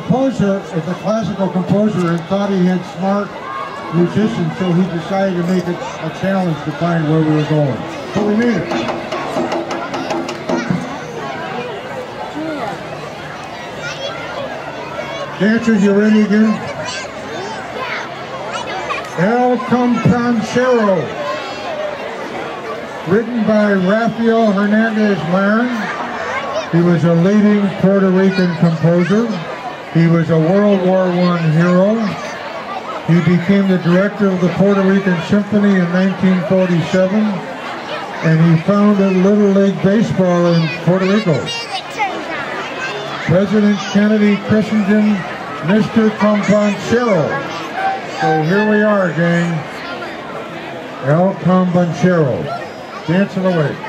composer is a classical composer and thought he had smart musicians, so he decided to make it a challenge to find where we were going. So we made it. Dancers, you ready again? El Cumbanchero. Written by Rafael Hernandez Marin. He was a leading Puerto Rican composer. He was a World War I hero. He became the director of the Puerto Rican Symphony in 1947. And he founded Little League Baseball in Puerto Rico. President Kennedy christened him Mr. Cumbanchero. So here we are, gang. El Cumbanchero. Dancing away.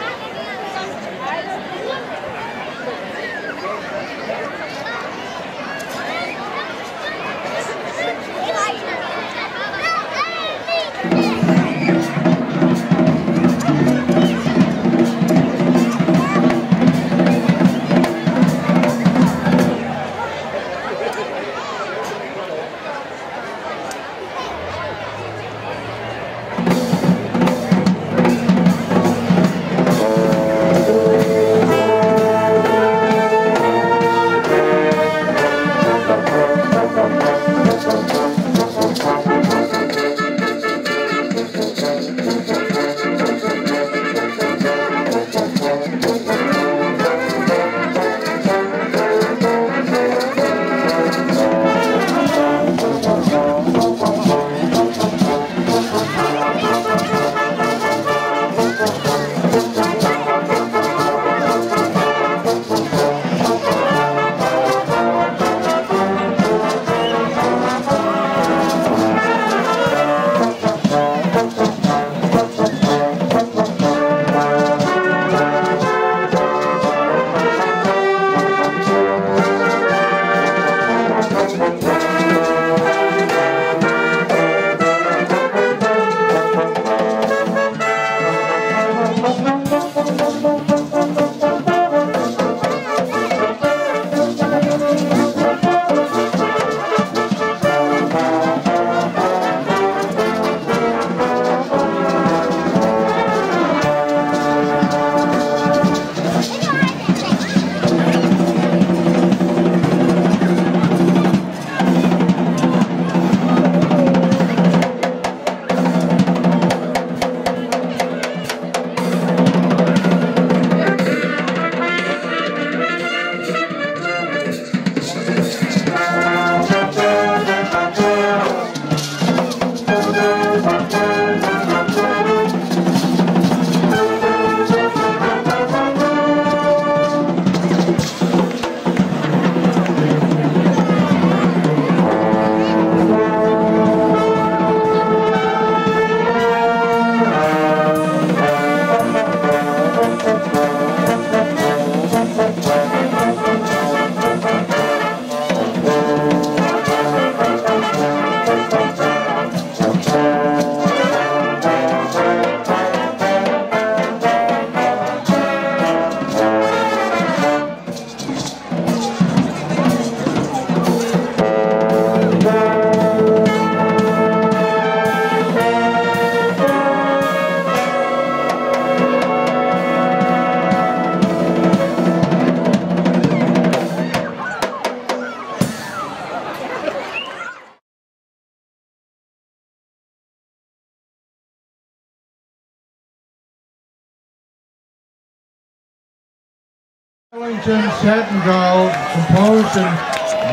Ellington Satin Doll, composed in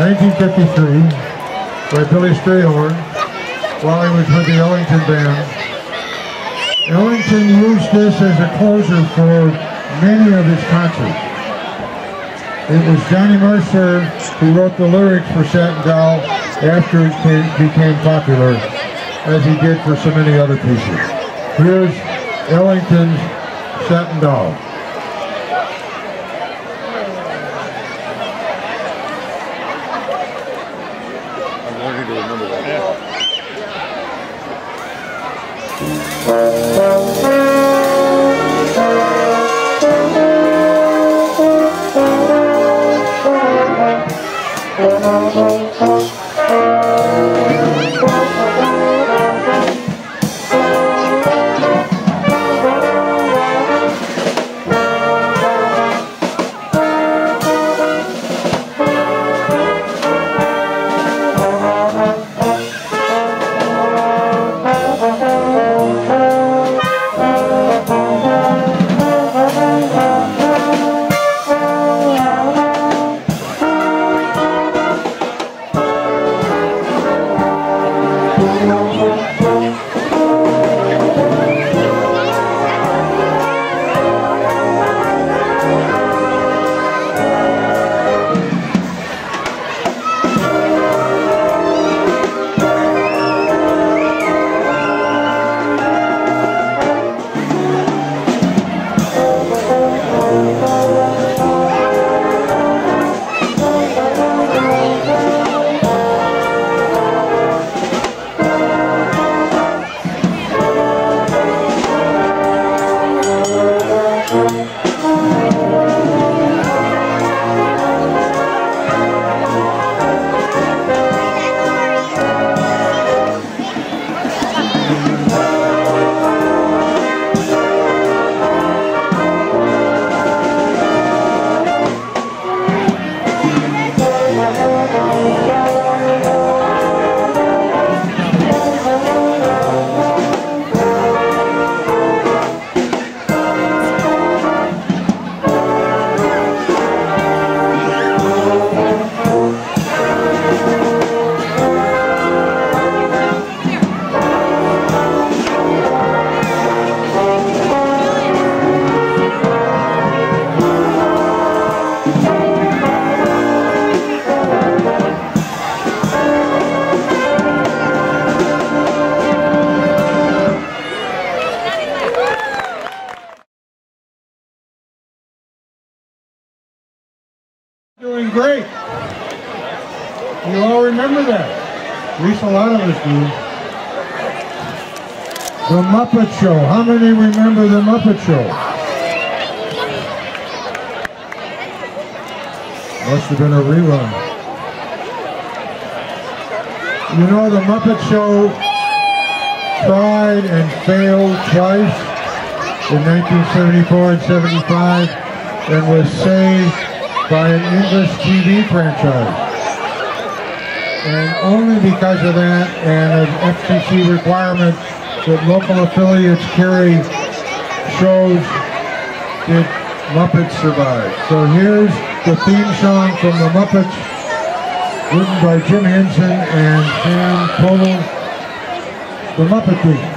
1953 by Billy Strayhorn while he was with the Ellington Band. Ellington used this as a closer for many of his concerts. It was Johnny Mercer who wrote the lyrics for Satin Doll after it became popular, as he did for so many other pieces. Here's Ellington's Satin opportunity to remember that. Yeah. Great. You all remember that. At least a lot of us do. The Muppet Show. How many remember The Muppet Show? Must have been a rerun. You know, The Muppet Show tried and failed twice in 1974 and 75 and was saved by an English TV franchise. And only because of that and an FCC requirement that local affiliates carry shows did Muppets survive. So here's the theme song from the Muppets, written by Jim Henson and Sam Koval, the Muppet.